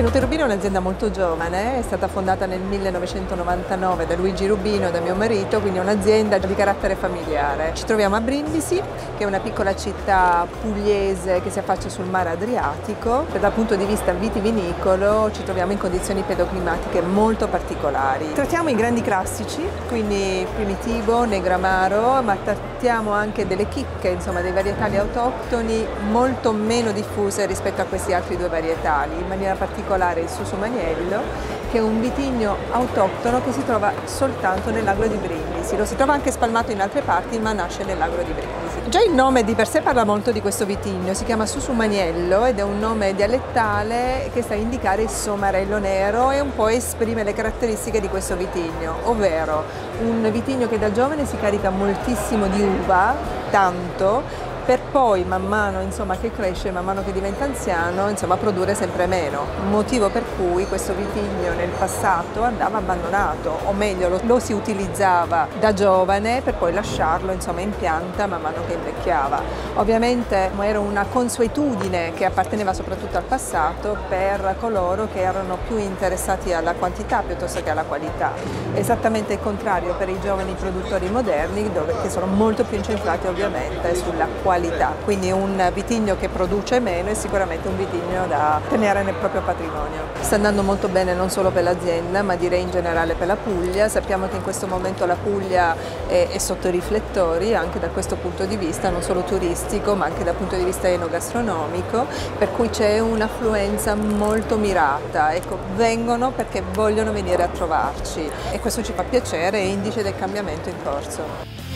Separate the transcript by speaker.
Speaker 1: Penute Rubino è un'azienda molto giovane, è stata fondata nel 1999 da Luigi Rubino e da mio marito, quindi è un'azienda di carattere familiare. Ci troviamo a Brindisi, che è una piccola città pugliese che si affaccia sul mare Adriatico. Dal punto di vista vitivinicolo ci troviamo in condizioni pedoclimatiche molto particolari. Trattiamo i grandi classici, quindi Primitivo, Negramaro, ma trattiamo anche delle chicche, insomma dei varietali autoctoni molto meno diffuse rispetto a questi altri due varietali, in maniera particolare particolare il Susumaniello che è un vitigno autoctono che si trova soltanto nell'agro di Brindisi. Lo si trova anche spalmato in altre parti ma nasce nell'agro di Brindisi. Già il nome di per sé parla molto di questo vitigno, si chiama Susumaniello ed è un nome dialettale che sta a indicare il somarello nero e un po' esprime le caratteristiche di questo vitigno, ovvero un vitigno che da giovane si carica moltissimo di uva, tanto, per poi man mano insomma, che cresce, man mano che diventa anziano, insomma, produrre sempre meno. Motivo per cui questo vitigno nel passato andava abbandonato, o meglio lo, lo si utilizzava da giovane per poi lasciarlo insomma, in pianta man mano che invecchiava. Ovviamente era una consuetudine che apparteneva soprattutto al passato per coloro che erano più interessati alla quantità piuttosto che alla qualità. Esattamente il contrario per i giovani produttori moderni dove, che sono molto più incentrati ovviamente sulla qualità qualità, quindi un vitigno che produce meno è sicuramente un vitigno da tenere nel proprio patrimonio. Sta andando molto bene non solo per l'azienda ma direi in generale per la Puglia, sappiamo che in questo momento la Puglia è, è sotto i riflettori anche da questo punto di vista, non solo turistico ma anche dal punto di vista enogastronomico, per cui c'è un'affluenza molto mirata, ecco, vengono perché vogliono venire a trovarci e questo ci fa piacere, è indice del cambiamento in corso.